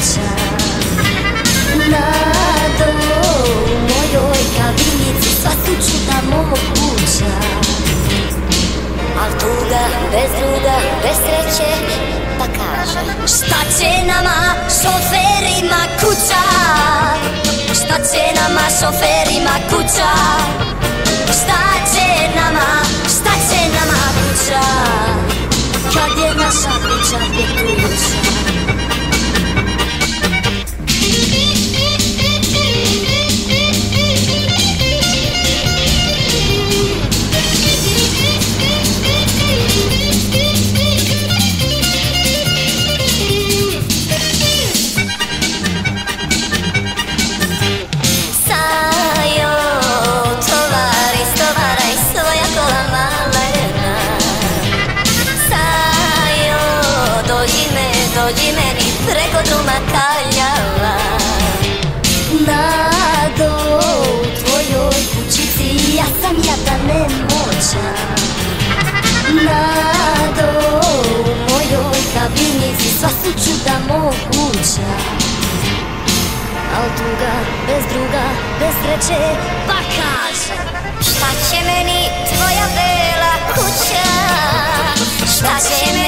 pričam Nado u mojoj kabinici Svaku ću da mogućam Al tuga, bez druga, bez sreće Pa kaže Šta će nama šoferima kuća? Šta će nama šoferima kuća? Šta će nama, šta će nama kuća? Kad je naša kuća, gdje kuća? Dođi meni preko druma kaljala Nado, u tvojoj kućici ja sam jadan nemoćan Nado, u mojoj kabinici sva su čuda moguća. Al tuga, bez druga, bez sreće Pa kaže Šta će meni tvoja bela kuća? Šta će meni